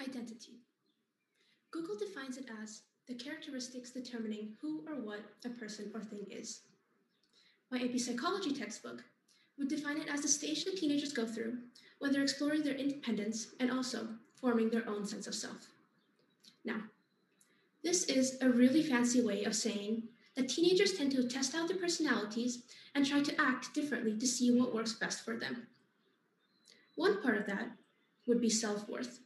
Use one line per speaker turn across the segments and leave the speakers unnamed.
Identity. Google defines it as the characteristics determining who or what a person or thing is. My AP Psychology textbook would define it as the stage that teenagers go through when they're exploring their independence and also forming their own sense of self. Now, this is a really fancy way of saying that teenagers tend to test out their personalities and try to act differently to see what works best for them. One part of that would be self worth.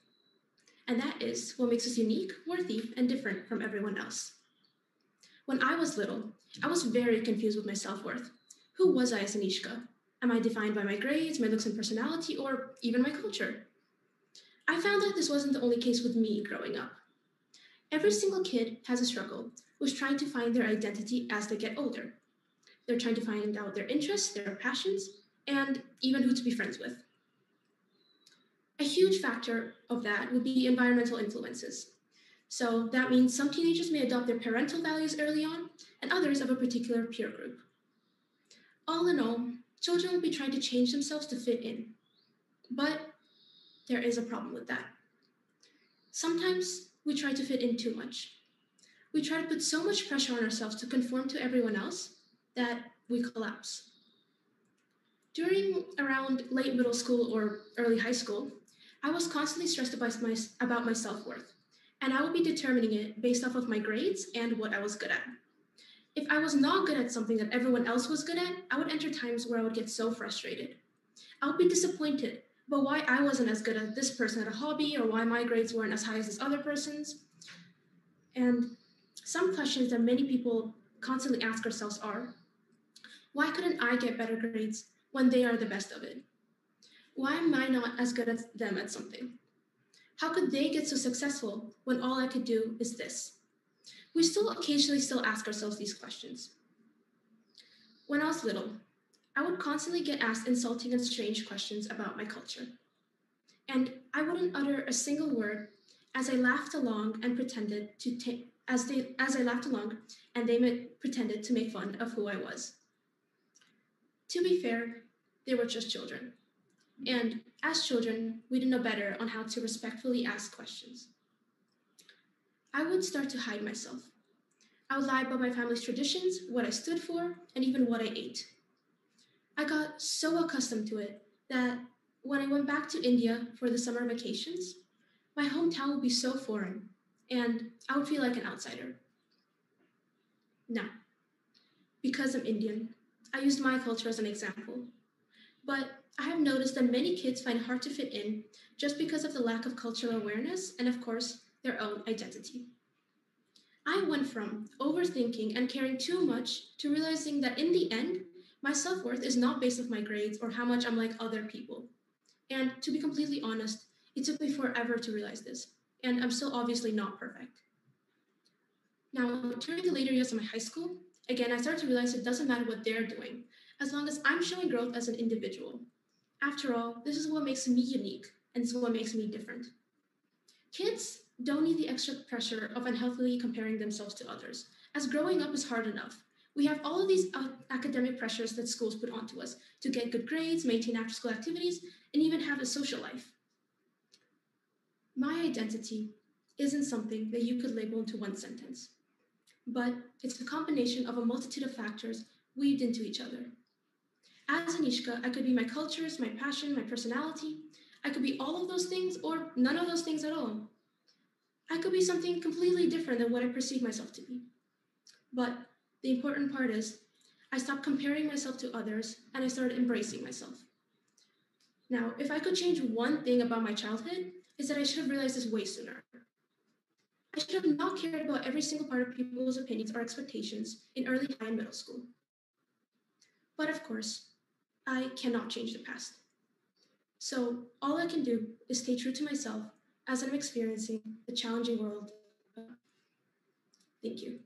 And that is what makes us unique, worthy, and different from everyone else. When I was little, I was very confused with my self worth. Who was I as Anishka? Am I defined by my grades, my looks and personality, or even my culture? I found that this wasn't the only case with me growing up. Every single kid has a struggle with trying to find their identity as they get older. They're trying to find out their interests, their passions, and even who to be friends with. A huge factor of that would be environmental influences. So that means some teenagers may adopt their parental values early on, and others of a particular peer group. All in all, children will be trying to change themselves to fit in. But there is a problem with that. Sometimes we try to fit in too much. We try to put so much pressure on ourselves to conform to everyone else that we collapse. During around late middle school or early high school, I was constantly stressed about my, about my self worth, and I would be determining it based off of my grades and what I was good at. If I was not good at something that everyone else was good at, I would enter times where I would get so frustrated. I would be disappointed about why I wasn't as good as this person at a hobby or why my grades weren't as high as this other person's. And some questions that many people constantly ask ourselves are why couldn't I get better grades when they are the best of it? Why am I not as good as them at something? How could they get so successful when all I could do is this? we still occasionally still ask ourselves these questions. When I was little, I would constantly get asked insulting and strange questions about my culture. And I wouldn't utter a single word as I laughed along and pretended to take as they as I laughed along and they pretended to make fun of who I was. To be fair, they were just children. And as children, we didn't know better on how to respectfully ask questions. I would start to hide myself. I would lie about my family's traditions, what I stood for, and even what I ate. I got so accustomed to it that when I went back to India for the summer vacations, my hometown would be so foreign, and I would feel like an outsider. Now, because I'm Indian, I used my culture as an example. But I have noticed that many kids find hard to fit in just because of the lack of cultural awareness and, of course, their own identity. I went from overthinking and caring too much to realizing that in the end, my self worth is not based on my grades or how much I'm like other people. And to be completely honest, it took me forever to realize this, and I'm still obviously not perfect. Now, during the later years of my high school, again, I started to realize it doesn't matter what they're doing, as long as I'm showing growth as an individual. After all, this is what makes me unique, and this is what makes me different. Kids don't need the extra pressure of unhealthily comparing themselves to others, as growing up is hard enough. We have all of these uh, academic pressures that schools put onto us to get good grades, maintain after school activities, and even have a social life. My identity isn't something that you could label into one sentence, but it's a combination of a multitude of factors weaved into each other. As Anishka, I could be my cultures, my passion, my personality. I could be all of those things or none of those things at all. I could be something completely different than what I perceive myself to be. But the important part is, I stopped comparing myself to others and I started embracing myself. Now, if I could change one thing about my childhood, is that I should have realized this way sooner. I should have not cared about every single part of people's opinions or expectations in early high and middle school. But of course, I cannot change the past. So all I can do is stay true to myself as I'm experiencing the challenging world. Thank you.